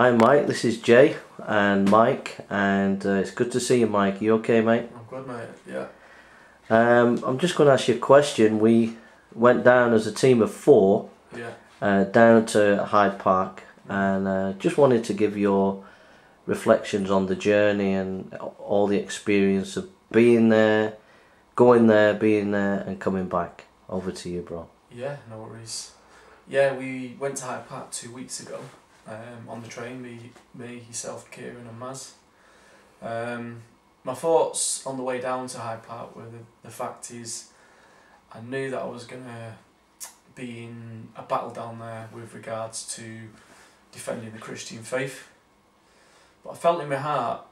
Hi Mike, this is Jay and Mike, and uh, it's good to see you, Mike. You okay, mate? I'm good, mate. Yeah. Um, I'm just going to ask you a question. We went down as a team of four Yeah. uh, down to Hyde Park, and uh, just wanted to give your reflections on the journey and all the experience of being there, going there, being there, and coming back. Over to you, bro. Yeah, no worries. Yeah, we went to Hyde Park two weeks ago um, on the train, me, me, yourself, Kieran and Maz. Um, my thoughts on the way down to Hyde Park were the, the fact is I knew that I was going to be in a battle down there with regards to defending the Christian faith. But I felt in my heart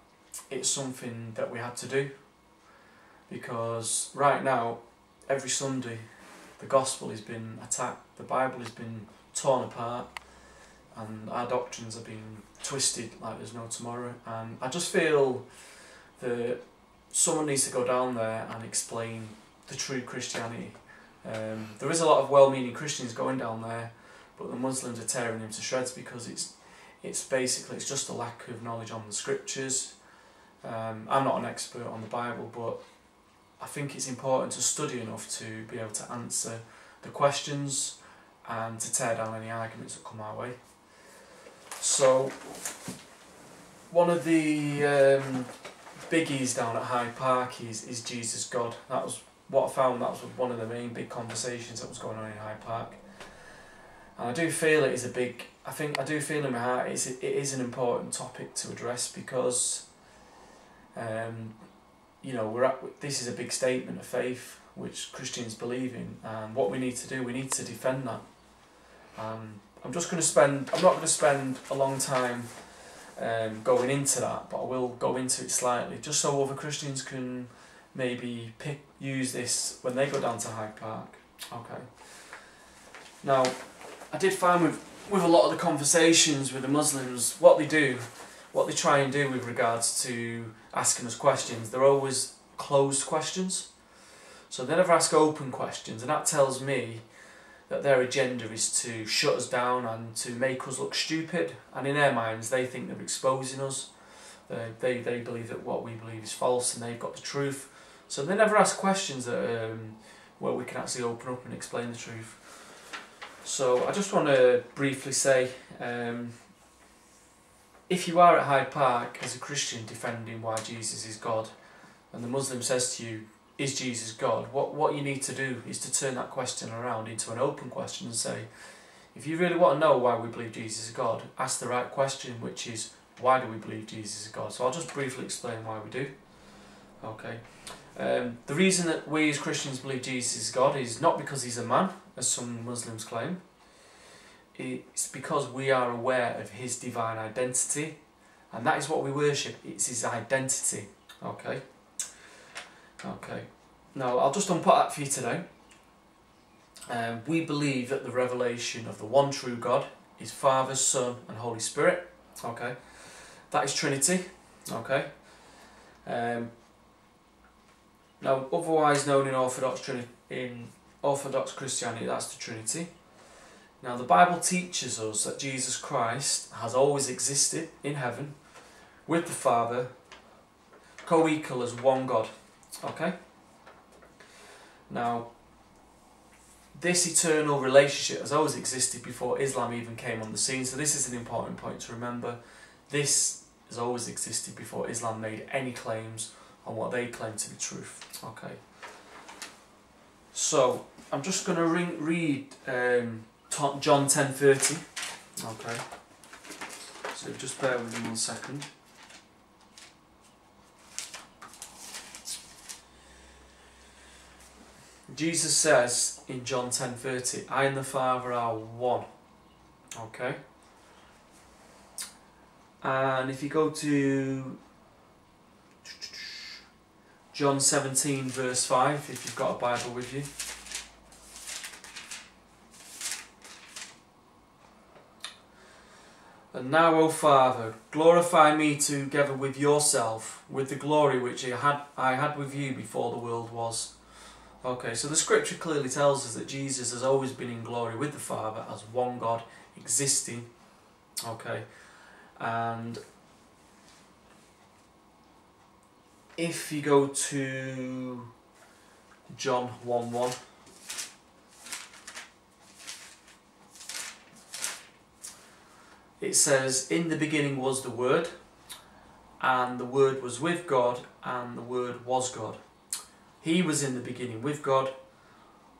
it's something that we had to do because right now, every Sunday, the gospel has been attacked, the Bible has been torn apart, and our doctrines are being twisted like there's no tomorrow. And I just feel that someone needs to go down there and explain the true Christianity. Um, there is a lot of well-meaning Christians going down there, but the Muslims are tearing them to shreds because it's it's basically it's just a lack of knowledge on the scriptures. Um, I'm not an expert on the Bible, but I think it's important to study enough to be able to answer the questions and to tear down any arguments that come our way. So, one of the um, biggies down at Hyde Park is, is Jesus God. That was what I found, that was one of the main big conversations that was going on in Hyde Park. And I do feel it is a big, I think, I do feel in my heart it's, it is an important topic to address because um, you know, we're at, this is a big statement of faith which Christians believe in, and what we need to do, we need to defend that. Um, I'm just going to spend, I'm not going to spend a long time um, going into that, but I will go into it slightly, just so other Christians can maybe pick, use this when they go down to Hyde Park. Okay. Now, I did find with, with a lot of the conversations with the Muslims, what they do what they try and do with regards to asking us questions, they're always closed questions. So they never ask open questions, and that tells me that their agenda is to shut us down and to make us look stupid. And in their minds, they think they're exposing us. They, they, they believe that what we believe is false and they've got the truth. So they never ask questions that, um, where we can actually open up and explain the truth. So I just want to briefly say um, if you are at Hyde Park as a Christian defending why Jesus is God, and the Muslim says to you, is Jesus God? What, what you need to do is to turn that question around into an open question and say, if you really want to know why we believe Jesus is God, ask the right question, which is, why do we believe Jesus is God? So I'll just briefly explain why we do. Okay. Um, the reason that we as Christians believe Jesus is God is not because he's a man, as some Muslims claim. It's because we are aware of his divine identity, and that is what we worship. It's his identity. Okay. Okay. Now I'll just unpack that for you today. Um, we believe that the revelation of the one true God is Father, Son, and Holy Spirit. Okay. That is Trinity. Okay. Um, now, otherwise known in Orthodox Trini- in Orthodox Christianity, that's the Trinity. Now, the Bible teaches us that Jesus Christ has always existed in heaven with the Father, co equal as one God. Okay? Now, this eternal relationship has always existed before Islam even came on the scene, so this is an important point to remember. This has always existed before Islam made any claims on what they claim to be truth. Okay. So, I'm just going to read um, John 10.30. Okay. So just bear with me one second. Jesus says in John 10.30, I and the Father are one. Okay. And if you go to John 17 verse 5, if you've got a Bible with you. And now, O Father, glorify me together with yourself, with the glory which I had, I had with you before the world was. Okay, so the scripture clearly tells us that Jesus has always been in glory with the Father as one God existing. Okay, And if you go to John 1 1. It says, In the beginning was the Word, and the Word was with God, and the Word was God. He was in the beginning with God.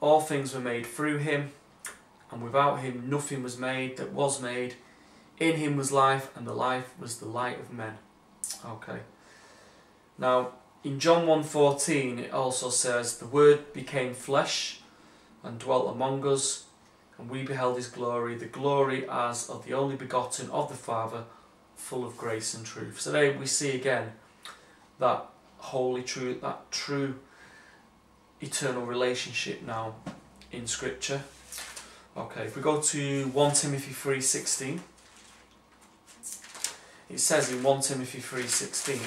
All things were made through him, and without him nothing was made that was made. In him was life, and the life was the light of men. Okay. Now, in John 1.14 it also says, The Word became flesh and dwelt among us, and we beheld his glory, the glory as of the only begotten of the Father, full of grace and truth. So there we see again that holy truth, that true eternal relationship now in Scripture. Okay, if we go to 1 Timothy 3.16, it says in 1 Timothy 3.16,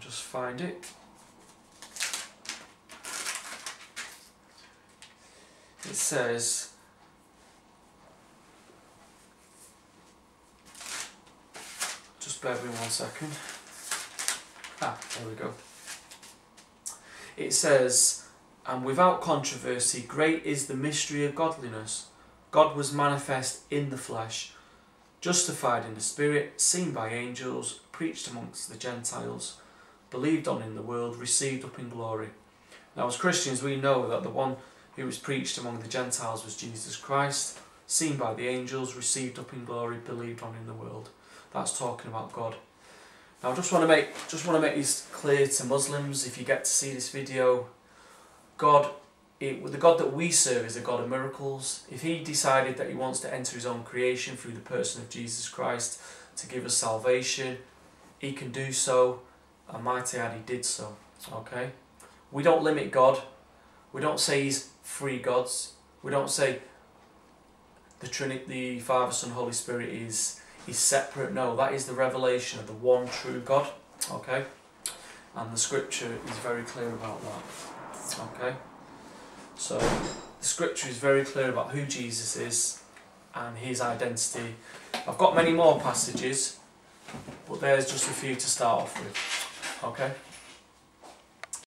just find it. It says, just bear with me one second. Ah, there we go. It says, and without controversy, great is the mystery of godliness. God was manifest in the flesh, justified in the spirit, seen by angels, preached amongst the Gentiles, believed on in the world, received up in glory. Now, as Christians, we know that the one who was preached among the Gentiles was Jesus Christ, seen by the angels, received up in glory, believed on in the world. That's talking about God. Now, I just want to make just want to make this clear to Muslims. If you get to see this video, God, it, the God that we serve is a God of miracles. If He decided that He wants to enter His own creation through the person of Jesus Christ to give us salvation, He can do so. And mighty He did so. Okay, we don't limit God. We don't say He's three gods. We don't say the Trinity, the Father, Son, Holy Spirit is is separate. No, that is the revelation of the one true God. Okay? And the scripture is very clear about that. Okay? So, the scripture is very clear about who Jesus is and his identity. I've got many more passages, but there's just a few to start off with. Okay?